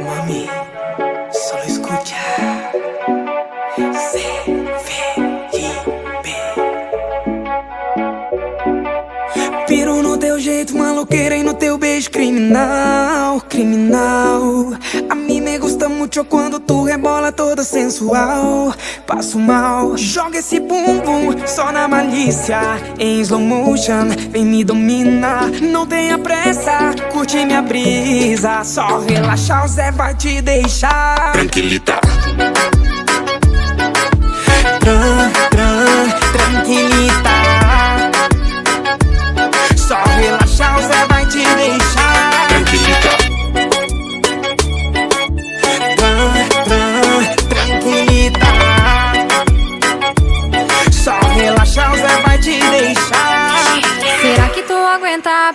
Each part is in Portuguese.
Mami, solo escucha. Piro no teu jeito maloqueira e no teu beijo criminal, criminal. A mim me gusta muito quando tu rebola toda sensual. Passo mal, joga esse bumbum só na malícia. Em slow motion, vem me dominar. Não tenha pressa, curte minha brisa. Só relaxar, o Zé vai te deixar. Tranquilita.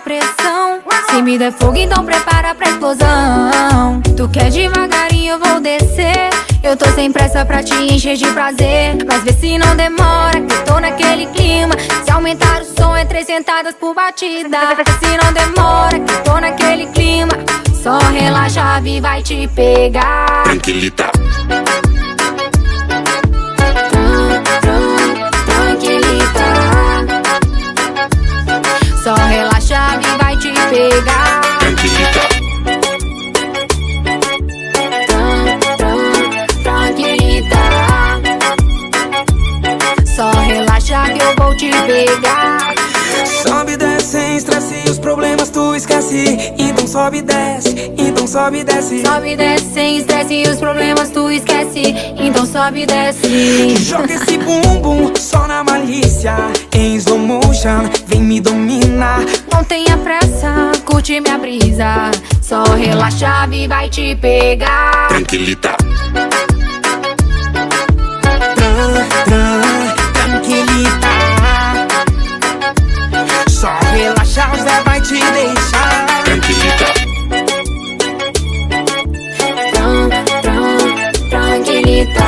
Pressão? Se me der fogo, então prepara pra explosão. Tu quer devagarinho, eu vou descer. Eu tô sem pressa pra te encher de prazer. Mas vê se não demora, que tô naquele clima. Se aumentar o som, é três sentadas por batida. Vê se não demora, que tô naquele clima. Só relaxa, Vi vai te pegar. Tranquilita. Sobe e desce sem estresse, os problemas tu esquece. Então sobe e desce, então sobe e desce. Sobe e desce sem estresse e os problemas tu esquece. Então sobe e desce. Joga esse bumbum só na malícia. Em slow motion, vem me dominar. Não tenha pressa, curte minha brisa. Só relaxa, Vi vai te pegar. Tranquilita. Te deixar. Tranquilita. Tran, tran, tranquilita.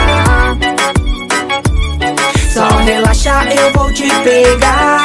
Só relaxar, eu vou te pegar.